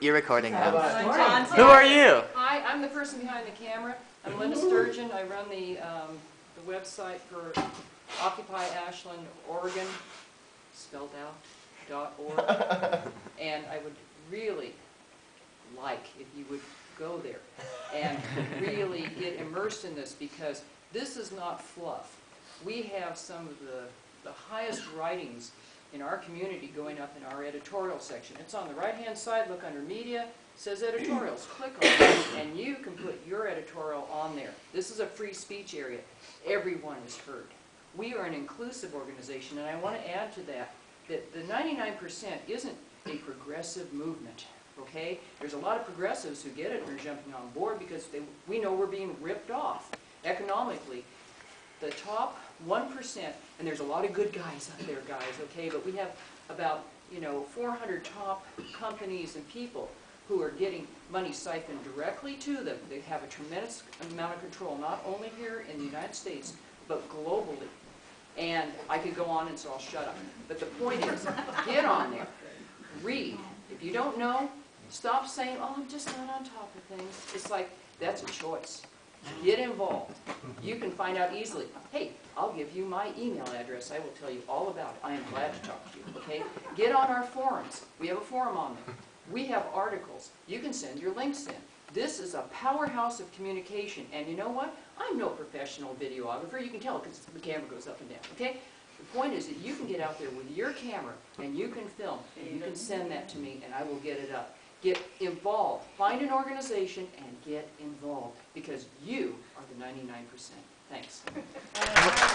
You're recording now. John Who are you? Hi, I'm the person behind the camera. I'm Linda Sturgeon. I run the, um, the website for Occupy Ashland, Oregon, spelled out, dot org. And I would really like if you would go there and really get immersed in this because this is not fluff. We have some of the, the highest writings in our community going up in our editorial section. It's on the right-hand side, look under media, says editorials, click on it, and you can put your editorial on there. This is a free speech area. Everyone is heard. We are an inclusive organization, and I want to add to that, that the 99% isn't a progressive movement, okay? There's a lot of progressives who get it and are jumping on board because they, we know we're being ripped off economically. The top 1%, and there's a lot of good guys out there, guys, okay? But we have about, you know, 400 top companies and people who are getting money siphoned directly to them. They have a tremendous amount of control, not only here in the United States, but globally. And I could go on and so I'll shut up. But the point is, get on there, read. If you don't know, stop saying, oh, I'm just not on top of things. It's like, that's a choice. Get involved. You can find out easily. Hey, I'll give you my email address. I will tell you all about it. I am glad to talk to you, okay? Get on our forums. We have a forum on them. We have articles. You can send your links in. This is a powerhouse of communication, and you know what? I'm no professional videographer. You can tell because the camera goes up and down, okay? The point is that you can get out there with your camera, and you can film, and you can send that to me, and I will get it up. Get involved. Find an organization and get involved, because you are the 99%. Thanks.